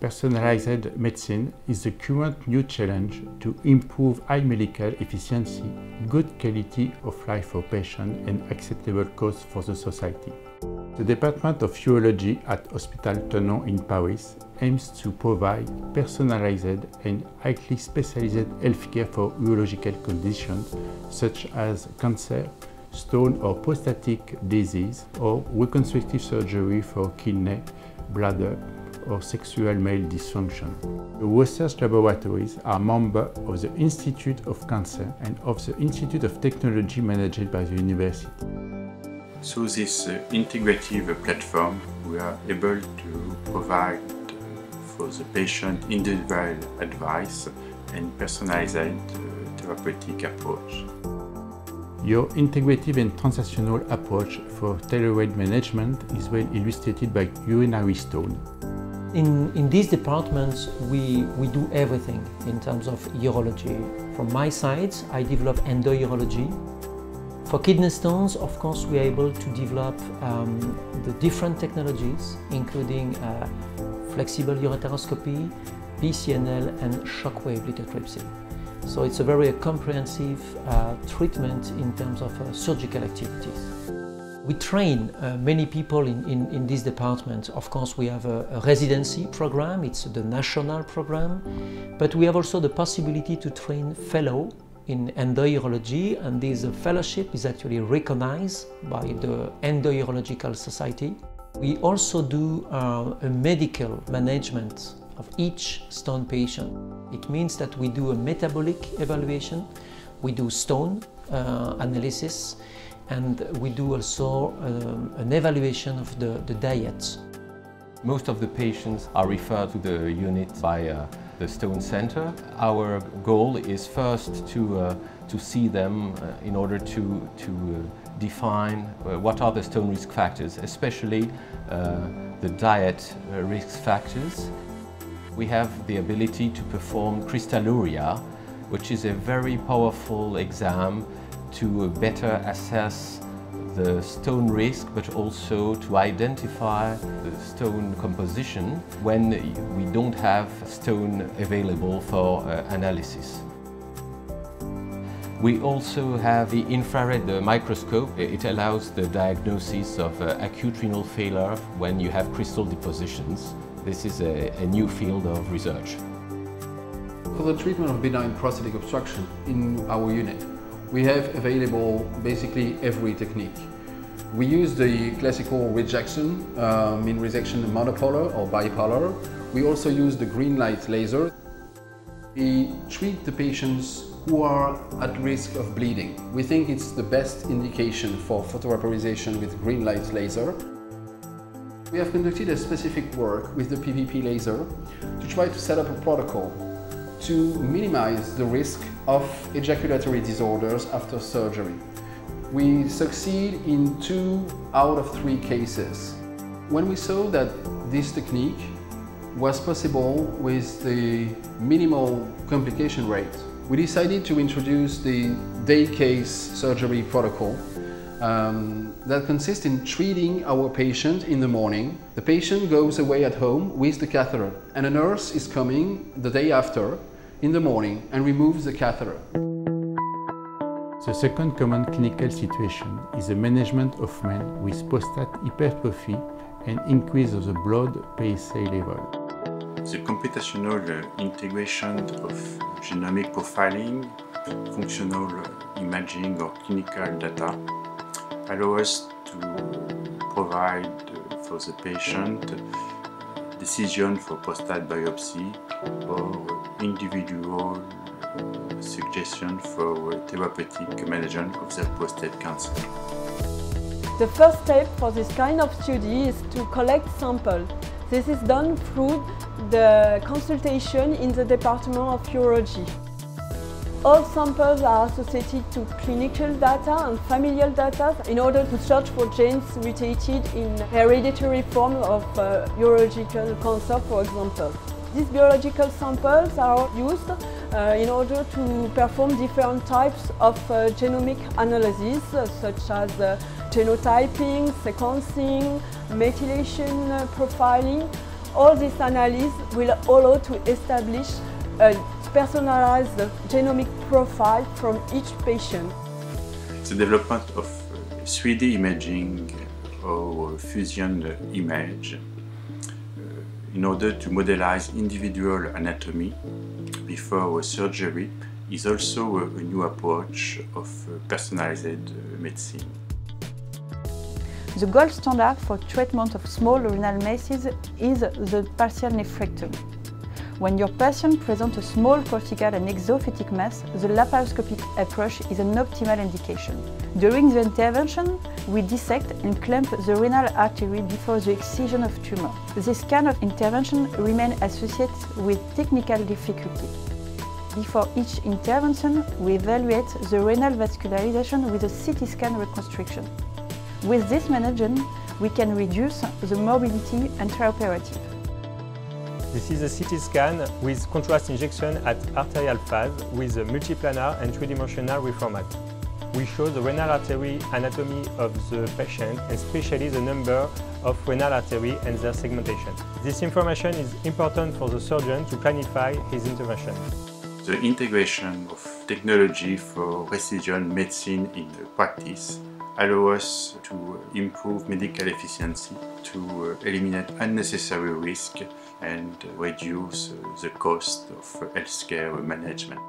Personalized medicine is the current new challenge to improve high medical efficiency, good quality of life for patients and acceptable cost for the society. The Department of Urology at Hospital Tenon in Paris aims to provide personalized and highly specialized healthcare for urological conditions such as cancer, stone or prostatic disease, or reconstructive surgery for kidney, bladder, or sexual male dysfunction. The research laboratories are members of the Institute of Cancer and of the Institute of Technology managed by the university. Through this uh, integrative platform, we are able to provide for the patient individual advice and personalized uh, therapeutic approach. Your integrative and translational approach for thyroid management is well illustrated by urinary stone. In, in these departments, we, we do everything in terms of urology. From my side, I develop endourology. For kidney stones, of course, we are able to develop um, the different technologies, including uh, flexible ureteroscopy, PCNL, and shockwave lithotripsy. So it's a very comprehensive uh, treatment in terms of uh, surgical activities. We train uh, many people in, in, in, this department. Of course, we have a, a, residency program, it's the national program, but we have also the possibility to train fellow in endourology, and this fellowship is actually recognized by the Endourological Society. We also do uh, a medical management of each stone patient. It means that we do a metabolic evaluation, we do stone uh, analysis, and we do also um, an evaluation of the, the diet. Most of the patients are referred to the unit by uh, the Stone Center. Our goal is first to, uh, to see them uh, in order to, to uh, define uh, what are the stone risk factors, especially uh, the diet risk factors. We have the ability to perform crystalluria, which is a very powerful exam to better assess the stone risk but also to identify the stone composition when we don't have stone available for uh, analysis. We also have the infrared microscope. It allows the diagnosis of uh, acute renal failure when you have crystal depositions. This is a, a new field of research. For the treatment of benign prostatic obstruction in our unit, we have available basically every technique. We use the classical resection, um, in resection monopolar or bipolar. We also use the green light laser. We treat the patients who are at risk of bleeding. We think it's the best indication for photovaporization with green light laser. We have conducted a specific work with the PVP laser to try to set up a protocol to minimize the risk of ejaculatory disorders after surgery. We succeed in two out of three cases. When we saw that this technique was possible with the minimal complication rate, we decided to introduce the day case surgery protocol um, that consists in treating our patient in the morning. The patient goes away at home with the catheter and a nurse is coming the day after in the morning and removes the catheter. The second common clinical situation is the management of men with prostate hypertrophy and increase of the blood PSA level. The computational integration of genomic profiling, functional imaging or clinical data allow us to provide for the patient decision for prostate biopsy or uh, individual uh, suggestion for uh, therapeutic management of the prostate cancer. The first step for this kind of study is to collect samples. This is done through the consultation in the Department of Urology. All samples are associated to clinical data and familial data in order to search for genes mutated in hereditary form of uh, urological cancer, for example. These biological samples are used uh, in order to perform different types of uh, genomic analysis uh, such as genotyping, sequencing, methylation profiling all this analysis will allow to establish a personalized genomic profile from each patient. The development of 3D imaging or fusion image uh, in order to modelize individual anatomy before surgery is also a, new approach of uh, personalized uh, medicine. The gold standard for treatment of small renal masses is the partial nephrectomy. When your patient presents a small cortical and exophytic mass, the laparoscopic approach is an optimal indication. During the intervention, we dissect and clamp the renal artery before the excision of tumor. This kind of intervention remains associated with technical difficulty. Before each intervention, we evaluate the renal vascularization with a CT scan reconstruction. With this management, we can reduce the morbidity and intraoperative. This is a CT scan with contrast injection at arterial phase with a multiplanar and three-dimensional reformat. We show the renal artery anatomy of the patient and especially the number of renal artery and their segmentation. This information is important for the surgeon to planify his intervention. The integration of technology for precision medicine in practice allow us to uh, improve medical efficiency, to uh, eliminate unnecessary risk and uh, reduce the cost of healthcare management.